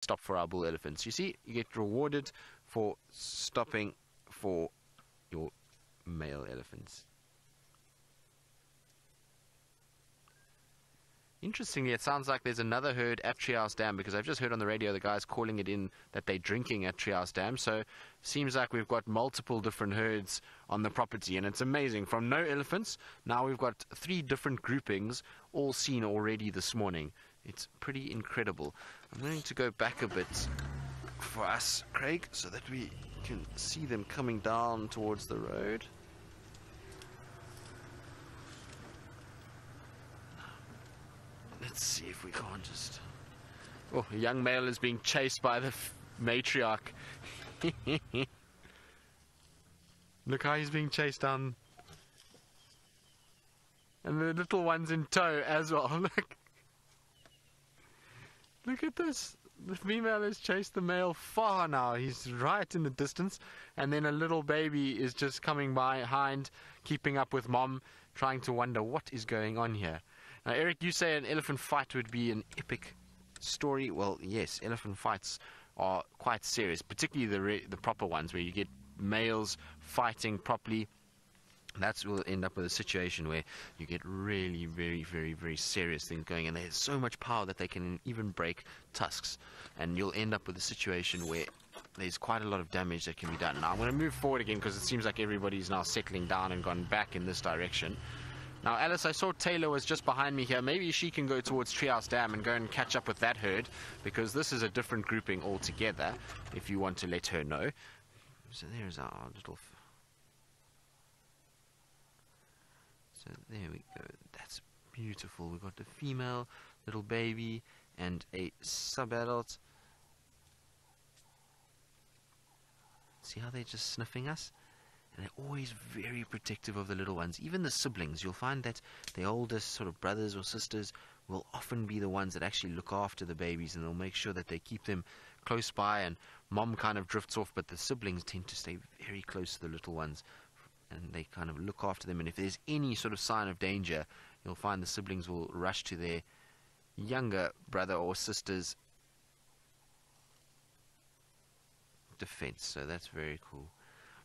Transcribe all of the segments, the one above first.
stop for our bull elephants. You see, you get rewarded for stopping for your male elephants. Interestingly, it sounds like there's another herd at Treehouse Dam because I've just heard on the radio the guys calling it in that they're drinking at Treehouse Dam. So seems like we've got multiple different herds on the property, and it's amazing. From no elephants, now we've got three different groupings all seen already this morning. It's pretty incredible. I'm going to go back a bit for us, Craig, so that we can see them coming down towards the road. Let's see if we can't just... Oh, a young male is being chased by the matriarch. Look how he's being chased down. And the little one's in tow as well. Look. Look at this. The female has chased the male far now. He's right in the distance. And then a little baby is just coming behind, keeping up with mom, trying to wonder what is going on here. Now, Eric, you say an elephant fight would be an epic story. Well, yes, elephant fights are quite serious, particularly the the proper ones where you get males fighting properly. That's will end up with a situation where you get really, very, very, very serious things going, and there's so much power that they can even break tusks, and you'll end up with a situation where there's quite a lot of damage that can be done. Now I'm going to move forward again because it seems like everybody's now settling down and gone back in this direction. Now, Alice, I saw Taylor was just behind me here. Maybe she can go towards Treehouse Dam and go and catch up with that herd because this is a different grouping altogether if you want to let her know. So there's our little... So there we go. That's beautiful. We've got the female, little baby, and a sub-adult. See how they're just sniffing us? and they're always very protective of the little ones. Even the siblings, you'll find that the oldest sort of brothers or sisters will often be the ones that actually look after the babies and they'll make sure that they keep them close by and mom kind of drifts off but the siblings tend to stay very close to the little ones and they kind of look after them and if there's any sort of sign of danger you'll find the siblings will rush to their younger brother or sister's defense so that's very cool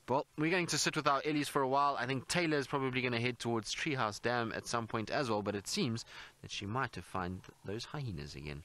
well, we're going to sit with our Ellies for a while. I think Taylor is probably going to head towards Treehouse Dam at some point as well, but it seems that she might have found those hyenas again.